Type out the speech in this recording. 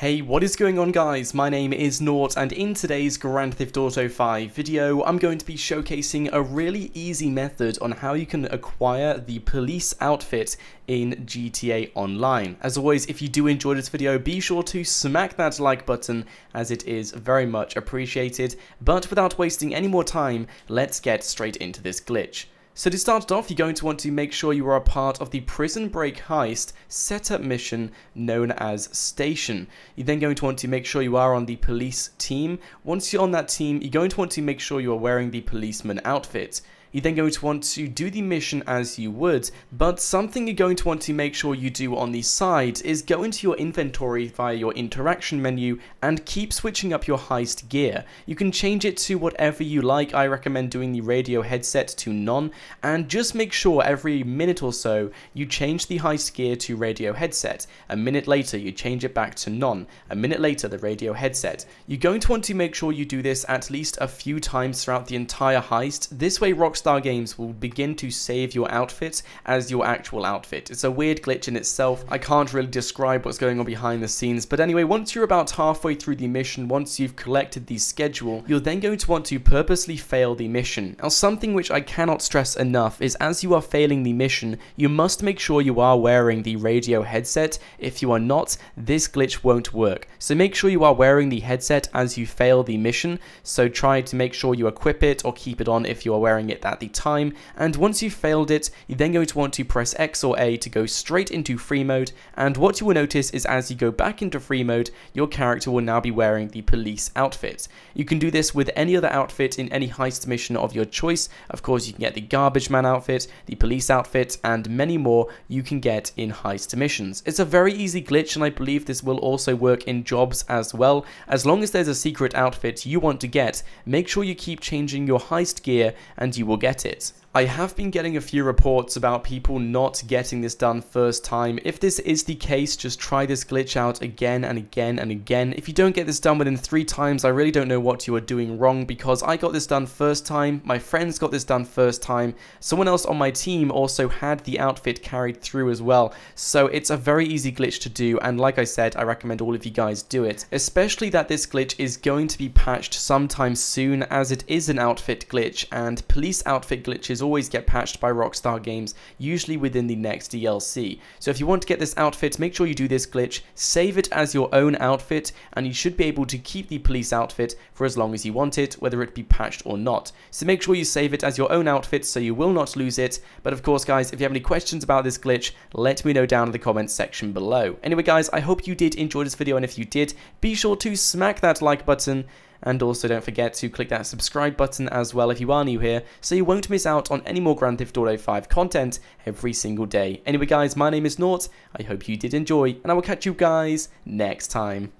Hey, what is going on guys? My name is Nought and in today's Grand Theft Auto 5 video, I'm going to be showcasing a really easy method on how you can acquire the police outfit in GTA Online. As always, if you do enjoy this video, be sure to smack that like button as it is very much appreciated. But without wasting any more time, let's get straight into this glitch. So to start off, you're going to want to make sure you are a part of the Prison Break Heist setup mission known as Station. You're then going to want to make sure you are on the police team. Once you're on that team, you're going to want to make sure you are wearing the policeman outfit. You're then going to want to do the mission as you would, but something you're going to want to make sure you do on the side is go into your inventory via your interaction menu and keep switching up your heist gear. You can change it to whatever you like, I recommend doing the radio headset to none, and just make sure every minute or so you change the heist gear to radio headset. A minute later you change it back to none, a minute later the radio headset. You're going to want to make sure you do this at least a few times throughout the entire heist, this way Rockstar Rockstar Games will begin to save your outfit as your actual outfit. It's a weird glitch in itself. I can't really describe what's going on behind the scenes, but anyway, once you're about halfway through the mission, once you've collected the schedule, you're then going to want to purposely fail the mission. Now, something which I cannot stress enough is as you are failing the mission, you must make sure you are wearing the radio headset. If you are not, this glitch won't work. So make sure you are wearing the headset as you fail the mission, so try to make sure you equip it or keep it on if you are wearing it at the time, and once you've failed it, you're then going to want to press X or A to go straight into free mode, and what you will notice is as you go back into free mode, your character will now be wearing the police outfit. You can do this with any other outfit in any heist mission of your choice, of course you can get the garbage man outfit, the police outfit, and many more you can get in heist missions. It's a very easy glitch and I believe this will also work in jobs as well. As long as there's a secret outfit you want to get, make sure you keep changing your heist gear and you will get it. I have been getting a few reports about people not getting this done first time. If this is the case, just try this glitch out again and again and again. If you don't get this done within three times, I really don't know what you are doing wrong because I got this done first time, my friends got this done first time, someone else on my team also had the outfit carried through as well. So it's a very easy glitch to do and like I said, I recommend all of you guys do it. Especially that this glitch is going to be patched sometime soon as it is an outfit glitch and police outfit glitches always get patched by Rockstar Games, usually within the next DLC. So if you want to get this outfit, make sure you do this glitch, save it as your own outfit, and you should be able to keep the police outfit for as long as you want it, whether it be patched or not. So make sure you save it as your own outfit so you will not lose it. But of course, guys, if you have any questions about this glitch, let me know down in the comments section below. Anyway, guys, I hope you did enjoy this video, and if you did, be sure to smack that like button, and also don't forget to click that subscribe button as well if you are new here, so you won't miss out on any more Grand Theft Auto 5 content every single day. Anyway guys, my name is Nought, I hope you did enjoy, and I will catch you guys next time.